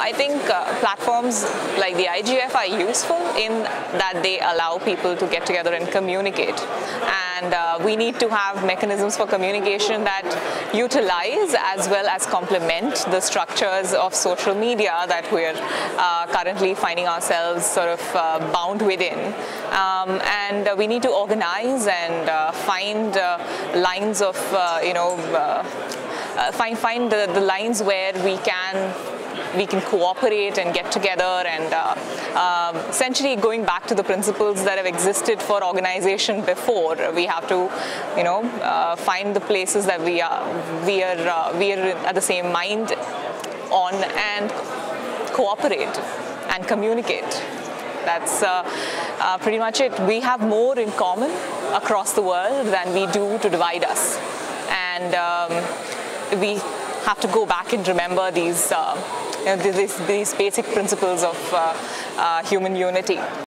I think uh, platforms like the IGF are useful in that they allow people to get together and communicate. And uh, we need to have mechanisms for communication that utilize as well as complement the structures of social media that we're uh, currently finding ourselves sort of uh, bound within. Um, and we need to organize and uh, find uh, lines of, you know, find find the, the lines where we can we can cooperate and get together and uh, um, essentially going back to the principles that have existed for organization before we have to you know uh, find the places that we are we are uh, we are at the same mind on and cooperate and communicate. That's uh, uh, pretty much it. We have more in common across the world than we do to divide us. And um, we have to go back and remember these, uh, you know, these, these basic principles of uh, uh, human unity.